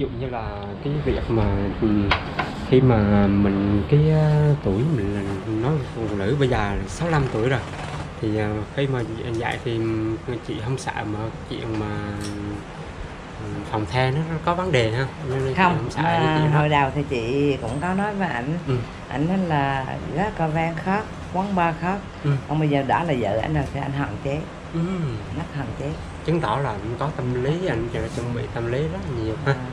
ví dụ như là cái việc mà ừ, khi mà mình cái ờ, tuổi mình là nói phụ nữ bây giờ là 65 tuổi rồi thì ờ, khi mà dạy thì chị không sợ mà chuyện mà ừ, phòng the nó có vấn đề ha nên chị không sợ đó hồi đầu thì chị cũng có nói với ảnh ừ. ảnh nói là gác cà vang khác quán bar khác Ừ. còn bây giờ đã là vợ anh rồi thì anh hạn chế Ừ. hạn chế chứng tỏ là anh có tâm lý anh chuẩn bị tâm lý rất là nhiều ha À.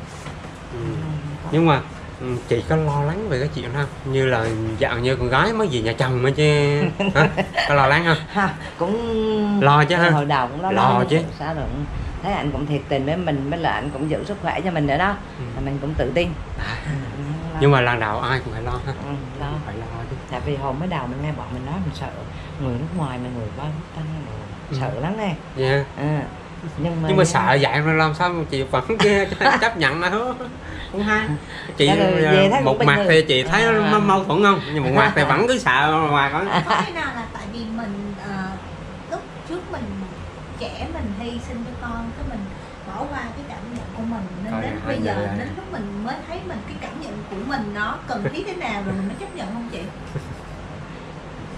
nhưng mà ừ, chị có lo lắng về cái chuyện không như là dạo như con gái mới về nhà chồng mà chứ hả? có lo lắng không ha, cũng Lo chứ ha? hồi đầu cũng lo Lo lắng, chứ. sao được thấy anh cũng thiệt tình với mình với là anh cũng giữ sức khỏe cho mình nữa đó Ừ. là mình cũng tự tin Ừ, lo. nhưng mà lần đầu ai cũng phải lo ha ừ, lo phải lo chứ tại vì hồi mới đầu mình nghe bọn mình nói mình sợ người nước ngoài mà người bao tăng Ừ. sợ lắm nghe yeah. à, nhưng mà nhưng mà sợ vậy mà làm sao mà chị vẫn chấp nhận hứa. Không hay. Chị Dạ cũng một mặt thì chị thấy nó À. mâu thuẫn không? Nhưng một mặt thì vẫn cứ sợ ngoài có có cái nào là tại vì mình ờ, lúc trước mình trẻ mình hy sinh cho con cái mình bỏ qua cái cảm nhận của mình nên Coi đến bây giờ đến lúc mình mới thấy mình cái cảm nhận của mình nó cần thiết thế nào rồi mình mới chấp nhận không chị?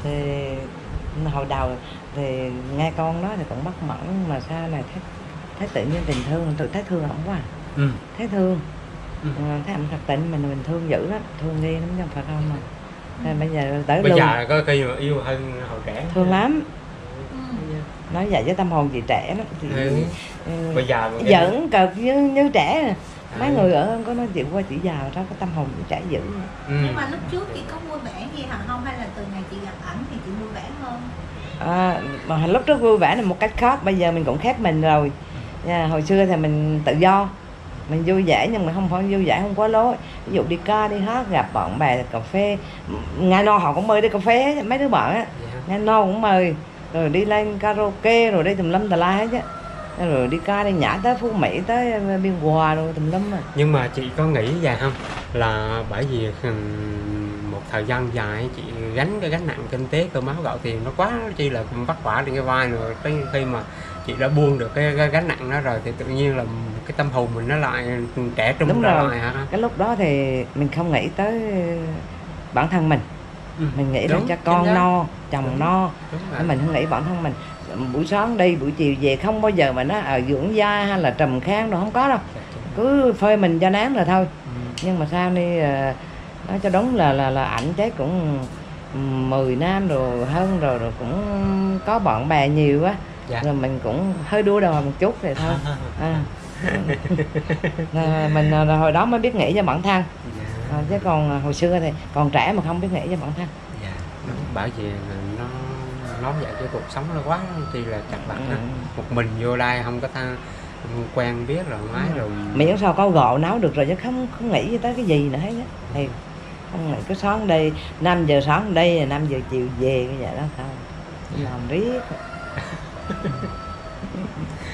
Thì hồi đầu thì nghe con nói thì cũng bất mãn mà sau này thấy thấy tự nhiên tình thương tự thấy thương ổng quá à. ừ. thấy thương Ừ. ừ. thấy ổng thật tình mình mình thương dữ lắm thương ghê lắm chứ không phải không mà Nên bây giờ tới bây luôn giờ có khi mà yêu hơn hồi trẻ thương lắm ừ. nói vậy với tâm hồn chị trẻ lắm chị Ừ. ừ, bây giờ cái- giỡn cợt như, như trẻ. Mấy người ở có nói chuyện qua chị già sao cái tâm hồn chị trẻ dữ ừ. nhưng mà lúc trước chị có vui vẻ gì hả? Không hay là từ ngày chị gặp ảnh thì chị vui vẻ hơn? À, mà lúc trước vui vẻ là một cách khác bây giờ mình cũng khép mình rồi. Nha, hồi xưa thì mình tự do mình vui vẻ nhưng mà không phải vui vẻ không có lối. Ví dụ đi ca đi hát gặp bạn bè cà phê. Ngày no họ cũng mời đi cà phê mấy đứa bạn á. Dạ. ngày no cũng mời rồi đi lên karaoke rồi đi tùm lum tà la hết chứ rồi đi ca đi nhã tới phú mỹ tới ờ, biên hòa rồi tùm lum à. Nhưng mà chị có nghĩ vậy không? Là bởi vì một thời gian dài chị gánh cái gánh nặng kinh tế cơm áo gạo tiền nó quá chi là vất vả trên cái vai rồi tới khi mà chị đã buông được cái, cái gánh nặng đó rồi thì tự nhiên là cái tâm hồn mình nó lại trẻ trung Đúng rồi. lại hả? Cái lúc đó thì mình không nghĩ tới bản thân mình. Ừ. mình nghĩ là Đúng, cho chính con no chồng Đúng. no. Đúng mình không nghĩ bản thân mình buổi sáng đi buổi chiều về không bao giờ mà nó ở dưỡng da hay là trầm kháng đâu không có đâu cứ phơi mình cho nắng rồi thôi Ừ. nhưng mà sao đi ờ, nói cho đúng là là là ảnh chết cũng 10 năm rồi hơn rồi rồi cũng có bạn bè nhiều á Dạ. rồi mình cũng hơi đua đầu một chút thì thôi à. Là mình ờ, hồi đó mới biết nghĩ cho bản thân à, chứ còn ờ, hồi xưa thì còn trẻ mà không biết nghĩ cho bản thân Dạ. Vì là nó nói vậy cái cuộc sống nó quá chi là chặt vật Ừ. một mình vô đây không có ta quen biết rồi máy rồi. Miễn sao có gạo nấu được rồi chứ không không nghĩ tới cái gì nữa hết á. Thì không nghĩ cứ sáng đi 5 giờ sáng đi 5 giờ chiều về như vậy đó thôi làm riết.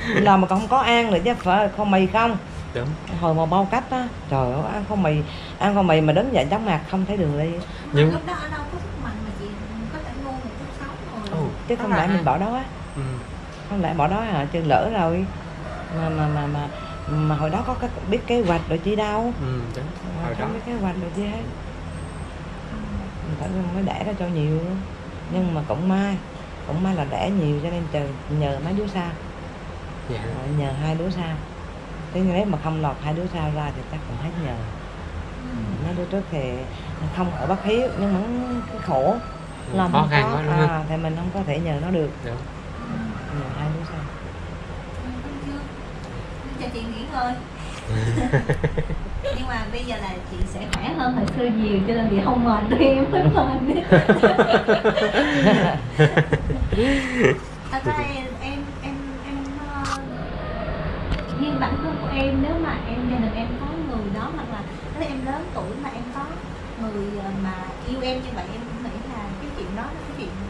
Làm mà còn không có ăn nữa chứ phải không mì không? Đúng. Hồi mà bao cách á trời ơi ăn không mì ăn không mì mà đứng dậy chóng mặt không thấy đường đi. Nhưng mà lúc đó ở đâu có sức mạnh mà chị có thể ngu một chút sống rồi Ồ, chứ không lẽ mình bỏ đó á. Ừ. không lẽ bỏ đó hả? Chứ lỡ rồi. Mà mà mà mà, mà hồi đó có cái biết kế hoạch rồi chi đâu. Ừ, đúng. hồi đó. không biết kế hoạch rồi chi hết. Phải mới đẻ ra cho nhiều. Nhưng mà cũng may cũng may là đẻ nhiều cho nên trời nhờ mấy đứa sau. Dạ. Rồi nhờ hai đứa sau. Thế nếu mà không lọt hai đứa sau ra thì chắc cũng hết nhờ. Mấy đứa trước thì không ở bất hiếu nhưng mà cái khổ lòng khó không khăn có quá đúng không? à, thì mình không có thể nhờ nó được. Đúng nhờ hai đứa sau cho chị nghỉ ngơi nhưng mà bây giờ là chị sẽ khỏe hơn hồi xưa nhiều cho nên chị không mệt đi em mới mệt đi. Thật ra em em em, em ờ, riêng bản thân của em nếu mà em gia đình em có người đó hoặc là nếu em lớn tuổi mà em có người ờ, mà yêu em như vậy em cũng nghĩ là cái chuyện đó là cái chuyện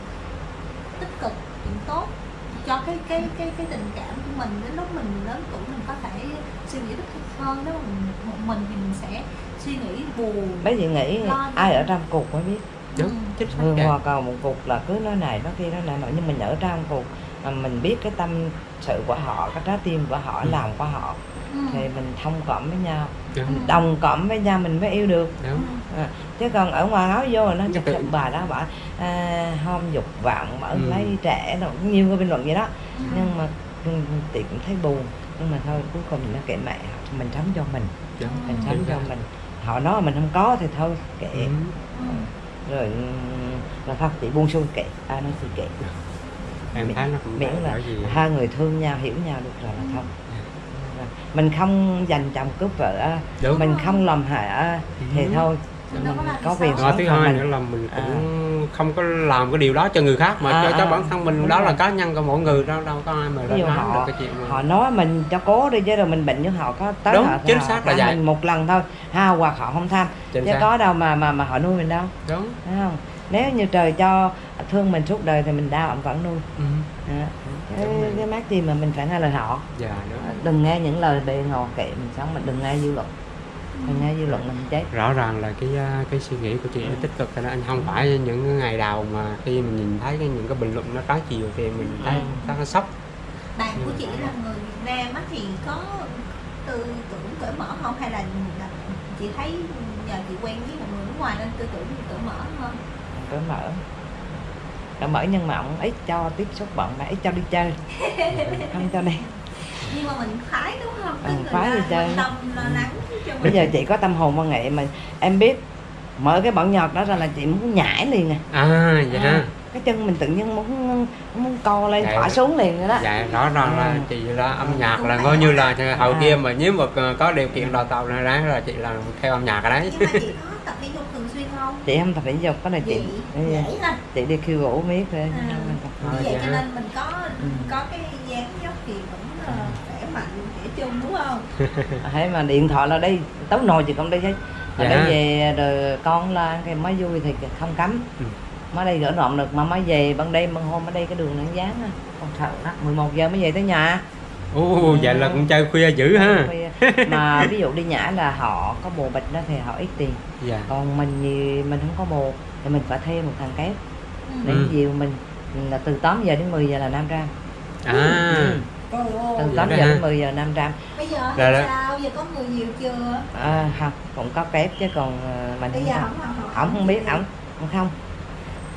tích cực chuyện tốt. Cho cái cái cái cái tình cảm của mình đến lúc mình lớn tuổi mình có thể suy nghĩ tích cực hơn. Nếu mà mình một mình thì mình sẽ suy nghĩ buồn mấy chị nghĩ ai ở trong cuộc mới biết? Đúng Ừ. chính xác người hòa cầu một cuộc là cứ nói này nói kia nói này nọ nhưng mình ở trong cuộc mà mình biết cái tâm sự của họ cái trái tim của họ Ừ. lòng của họ Ừ. thì mình thông cảm với nhau. Đúng mình đồng cảm với nhau mình mới yêu được. Đúng à, chứ còn ở ngoài áo vô là nó Nhất chụp chụp bà đó bảo à, hôm dục vọng mở Ừ. lấy trẻ rồi cũng nhiều cái bình luận vậy đó. Ừ. nhưng mà ừ, chị cũng thấy buồn. Nhưng mà thôi cuối cùng nó kệ mẹ mình sống cho mình. Đúng mình sống cho mình. Họ nói mình không có thì thôi kệ. Ừ. Ừ. rồi ừ, là thôi chị buông xuôi kệ. Ai nói chị kệ. Em thấy nó cũng miễn là gì hai người thương nhau hiểu nhau được rồi là thôi mình không dành chồng cướp vợ đúng mình không làm hại á, thì Ừ. thôi Mình có quyền. Rồi thứ hai mình nữa là mình À. cũng không có làm cái điều đó cho người khác mà À, cho, cho à, bản thân mình đúng đó là rồi. cá nhân của mỗi người đâu đâu có ai mà dụ nói họ được cái chuyện mà họ nói mình cho cố đi chứ rồi mình bệnh với họ có tới Đúng, họ, chính họ xác là vậy. mình một lần thôi ha hoặc họ không thăm Chính chứ xác. có đâu mà mà mà họ nuôi mình đâu đúng thấy không nếu như trời cho thương mình suốt đời thì mình đau ông vẫn nuôi ừ. Đó. Cái, cái mát gì mà mình phải nghe lời họ dạ đúng đừng nghe những lời bề ngọt kệ mình sống mình đừng nghe dư luận. Mình nghe dư luận là mình chết. Rõ ràng là cái à, cái suy nghĩ của chị nó tích cực đó. Anh không phải những cái ngày đầu mà khi mình nhìn thấy cái những cái bình luận nó trái chiều thì mình thấy Ừ. nó nó sốc. Bạn của chị là người Việt Nam á thì có tư tưởng cởi mở không? Hay là là chị thấy nhờ chị quen với một người nước ngoài nên tư tưởng cởi mở hơn? Cởi mở cởi mở nhưng mà ông ít cho tiếp xúc bạn mà ít cho đi chơi. Không cho đi. Nhưng mà mình phái đúng không? Ừ, là phái đi chơi. tâm lo lắng cho mình bây giờ chị có tâm hồn văn nghệ mà em biết mở cái bản nhạc đó ra là chị muốn nhảy liền à, à vậy À, cái chân mình tự nhiên muốn muốn co lên Dạ. thỏa xuống liền rồi đó. Dạ rõ ràng là À. chị là âm nhạc là coi như là hậu À. kia mà nếu mà có điều kiện đào tạo là đáng là chị là theo âm nhạc ở đấy. Nhưng mà chị có tập xuyên không chị không tập thể dục cái này chị dễ thôi chị đi khiêu vũ miết rồi À. không À, vậy dạ. cho nên mình có Ừ. có cái dáng dấp thì cũng ờ, khỏe mạnh khỏe chung đúng không hay mà điện thoại là đi tối nồi chị cũng đi chứ Dạ. dạ. về rồi con là cái mới vui thì không cấm Ừ. mới đi gỡ đoạn được mà mới về ban đêm ban hôm ở đây cái đường nó dán con sợ đó 11 giờ mới về tới nhà Ồ, vậy là cũng chơi khuya dữ ha. Khuya. mà ví dụ đi nhã là họ có bồ bịch đó thì họ ít tiền. Dạ. Còn mình thì mình không có bồ thì mình phải thuê một thằng kéo để Ừ. dìu mình là từ 8 giờ đến 10 giờ là Nam Ram. À. Ừ. Từ Dạ 8 đó giờ đến 10 giờ Nam Ram. Bây giờ Dạ thì đó. sao? Giờ có người nhiều chưa? À, không cũng có kép chứ còn ờ, mình bây không giờ không không ổng không biết ổng ổng không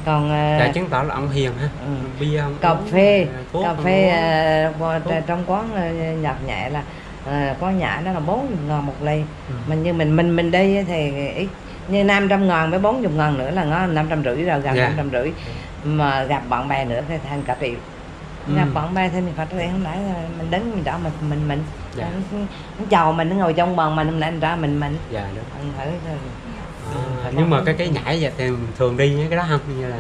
còn ờ, dạ chứng tỏ là ông hiền ha Ừ. bia cà phê à, thuốc cà phê Thuốc. trong quán ờ, nhạc nhẹ là ờ, quán nhã đó là bốn ngàn một ly Ừ. mình như mình mình mình đi thì ít như năm trăm ngàn với bốn chục ngàn nữa là nó năm trăm rưỡi rồi gần Dạ. năm trăm rưỡi mà gặp bạn bè nữa thì thành cả triệu Ừ. gặp bạn bè thì mình phải tiền không lẽ mình đứng mình trả mình mình mình Dạ. nó, nó chào mình nó ngồi trong bàn mình không anh ra mình mình. Dạ đúng anh thử thôi. À, Phải nhưng mà cái cái nhảy vậy thì thường đi cái đó không? Như là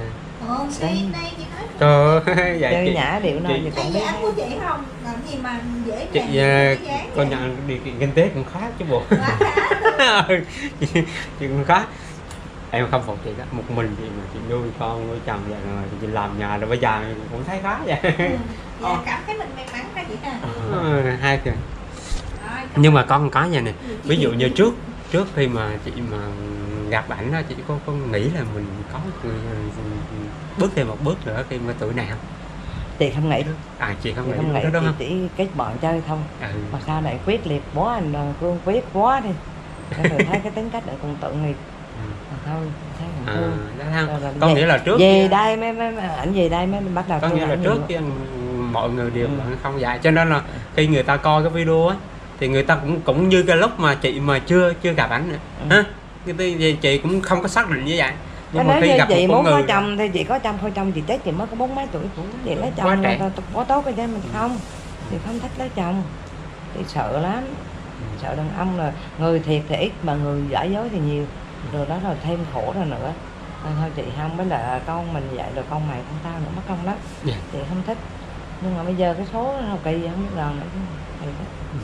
Đấy. đi đây chị nói trời ơi dạ chơi chị nhã điệu nào chị- thì đây cũng biết của chị không? Làm gì mà dễ chị dáng con nhận điều kiện kinh tế cũng khá chứ bộ. Ừ, chị, chị cũng khá. Em không phục chị đó một mình chị mà chị nuôi con nuôi chồng vậy rồi chị làm nhà rồi bây giờ cũng thấy khá vậy. Ừ. dạ cảm thấy mình may mắn đó chị ha. Ừ, hai kìa nhưng mà có một cái vậy nè Ừ, ví dụ như trước trước khi mà chị mà gặp ảnh đó chị có có nghĩ là mình có người- bước thêm một bước nữa khi mà tuổi này không chị không nghĩ à chị không chị nghĩ không nghĩ đó đúng chị không chỉ kết bọn chơi thôi. Ừ. mà sao lại quyết liệt quá anh cương quyết quá đi. Rồi thấy cái tính cách này tội nghiệp. Ừ. mà thôi à, đó rồi có nghĩa là trước về kia- đây mới, mới, mới ảnh về đây mới bắt đầu có nghĩa là trước kia mọi người đều Ừ. không dạy cho nên là khi người ta coi cái video á thì người ta cũng cũng như cái lúc mà chị mà chưa chưa gặp ảnh nữa. Ừ. ha cái tí- chị cũng không có xác định như vậy. Nhưng mà khi gặp chị một muốn có chồng thì chị có chồng thôi chồng chị chết chị mới có bốn mấy tuổi cũng chị lấy Quá chồng trẻ. là quá tốt chứ mình không. Chị không thích lấy chồng chị sợ lắm. Sợ đàn ông là người thiệt thì ít mà người giả dối thì nhiều. Rồi đó là thêm khổ rồi nữa. Nên thôi chị không với là con mình vậy rồi con mày con tao nữa mất công lắm. Dạ. chị không thích. Nhưng mà bây giờ cái số nó kỳ không biết làm nữa. Thì đó.